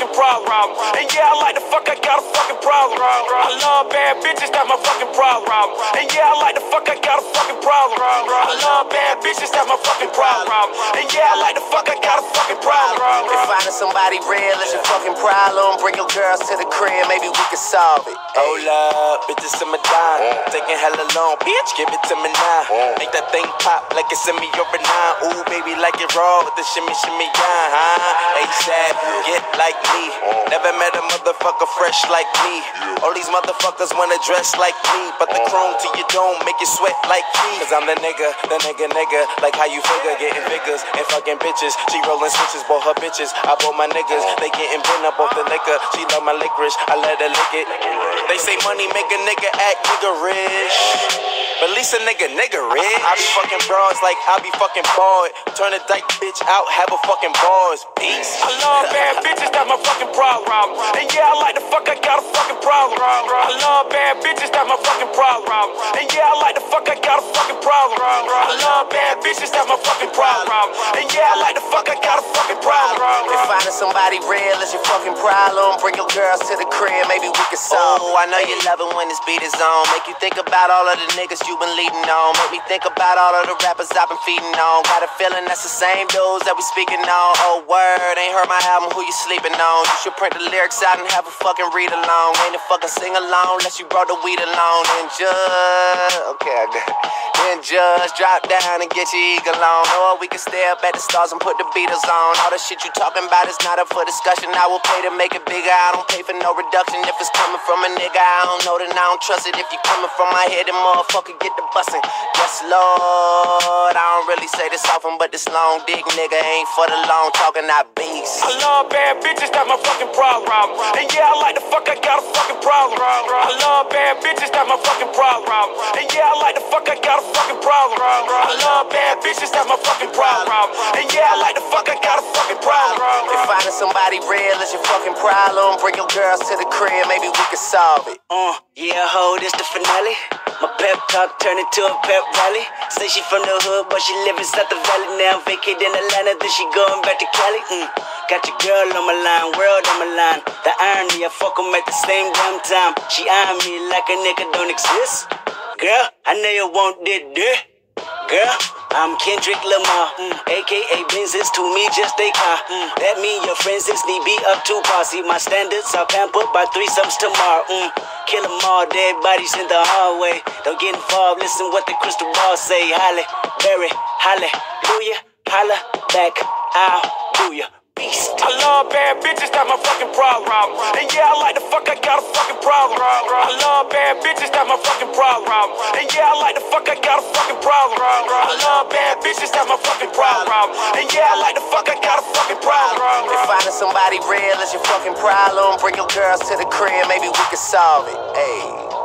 fucking problem. And yeah, I like the fuck, I got a fucking problem. I love bad bitches, that's my fucking problem. And yeah, I like the fuck, I got a fucking problem. I love bad bitches, that's my fucking problem. And yeah, I like the fuck, I got a fucking problem. If finding somebody real is your fucking problem, bring your girls to the crib, maybe we can solve it. Hold up, bitches in my dime. Taking hella long, bitch, give it to me now. Make that thing pop like it's in me over nine. Ooh, baby, like it raw with the shimmy, shimmy, yeah, huh? ASAP, get like me. Never met a motherfucker fresh like me. All these motherfuckers wanna dress like me. But the chrome to your dome make you sweat like me. Cause I'm the nigga, the nigga, nigga. Like how you figure, getting figures and fucking bitches. She rolling switches, bought her bitches. I bought my niggas, they getting bent up off the liquor. She love my licorice, I let her lick it. They say money make a nigga act nigga rich. But at least a nigga nigga rich. I be fucking bras like I be fucking bored. Turn a dyke bitch out, have a fucking bars. Peace. I love bad bitches, that's my fucking problem. And yeah, I like the fuck, I got a fucking problem. I love bad bitches, that's my fucking problem. And yeah, I like the fuck, I got a fucking problem. I love bad bitches, that's my fucking problem. And yeah, I like the fuck, I got a fucking problem. If finding somebody real is your fucking problem, bring your girls to the crib, maybe we can solve. Oh, I know you love it when this beat is on. Make you think about all of the niggas you been leading on. Make me think about all of the rappers I've been feeding on. Got a feeling that's the same dudes that we speaking on. Oh, word, ain't heard my album, who you sleeping on? You should print the lyrics out and have a fucking read along. Ain't a fucking sing along unless you brought the weed along. And just, okay, I got it. Then just drop down and get your eagle on. Or we can stay up at the stars and put the Beatles on. All the shit you talking about is not up for discussion. I will pay to make it bigger. I don't pay for no reduction. If it's coming from a nigga, I don't know, then I don't trust it. If you coming from my head, then motherfucker get the bussin'. Yes, Lord. I don't really say this often, but this long dick nigga ain't for the long talking, I beast. I love bad bitches, that's my fucking problem. And yeah, I like the fuck, I got a fucking problem. I love bad bitches, that's my fucking problem. And yeah, I like the fuck, I got a fucking problem. I love bad bitches, that's my fucking problem. And yeah, I like the fuck, I got a fucking problem. If finding somebody real is your fucking problem, bring your girls to the crib, maybe we can solve it. Uh, yeah, ho, this the finale. My pep talk turned into a pep rally. Say she from the hood, but she live inside the valley now. Vacate in Atlanta, then she going back to Cali. Mm. Got your girl on my line, world on my line. The irony, I fuck 'em at the same damn time. She eyeing me like a nigga don't exist. Girl, I know you want dick. Girl, I'm Kendrick Lamar, mm. aka Benzes to me just a car. Mm. That mean your friends is need be up to posse. My standards are pampered by threesomes tomorrow. Mm. Kill 'em all, dead bodies in the hallway. Don't get involved, listen what the crystal ball say. Holly, Berry, hallelujah, holla back, I'll do ya. I love bad bitches, that's my fucking problem. And yeah, I like the fuck, I got a fucking problem. I love bad bitches, that's my fucking problem. And yeah, I like the fuck, I got a fucking problem. I love bad bitches, that's my fucking problem. And yeah, I like the fuck, I got a fucking problem. If finding somebody real is your fucking problem, bring your girls to the crib, maybe we can solve it. Hey.